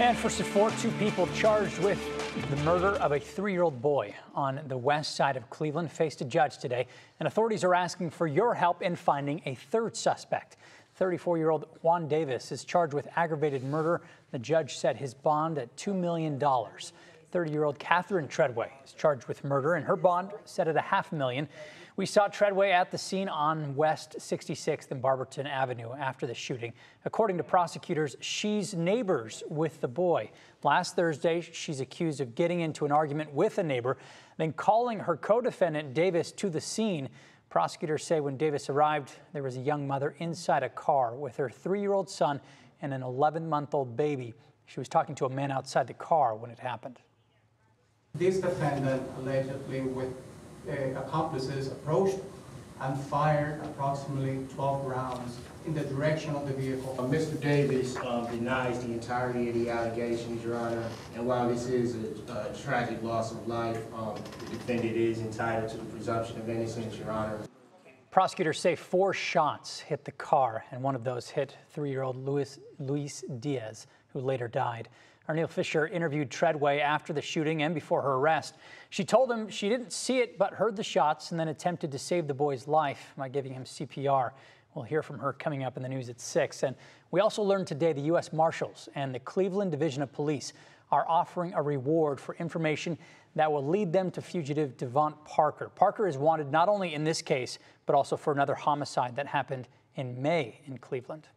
And for support, two people charged with the murder of a three-year-old boy on the west side of Cleveland faced a judge today, and authorities are asking for your help in finding a third suspect. 34-year-old Juan Davis is charged with aggravated murder. The judge set his bond at $2 million. 30-year-old Katherine Treadway is charged with murder, and her bond set at a half million. We saw Treadway at the scene on West 66th and Barberton Avenue after the shooting. According to prosecutors, she's neighbors with the boy. Last Thursday, she's accused of getting into an argument with a neighbor, then calling her co-defendant Davis to the scene. Prosecutors say when Davis arrived, there was a young mother inside a car with her three-year-old son and an 11-month-old baby. She was talking to a man outside the car when it happened. This defendant allegedly with uh, accomplices approached and fired approximately 12 rounds in the direction of the vehicle. Uh, Mr. Davis um, denies the entirety of the allegations, Your Honor, and while this is a, a tragic loss of life, um, the defendant is entitled to the presumption of innocence, Your Honor. Prosecutors say four shots hit the car, and one of those hit three-year-old Luiz, Luiz Diaz, who later died. Our Neil Fisher interviewed Treadway after the shooting and before her arrest. She told him she didn't see it but heard the shots and then attempted to save the boy's life by giving him CPR. We'll hear from her coming up in the news at 6. And we also learned today the U.S. Marshals and the Cleveland Division of Police are offering a reward for information that will lead them to fugitive Devont Parker. Parker is wanted not only in this case, but also for another homicide that happened in May in Cleveland.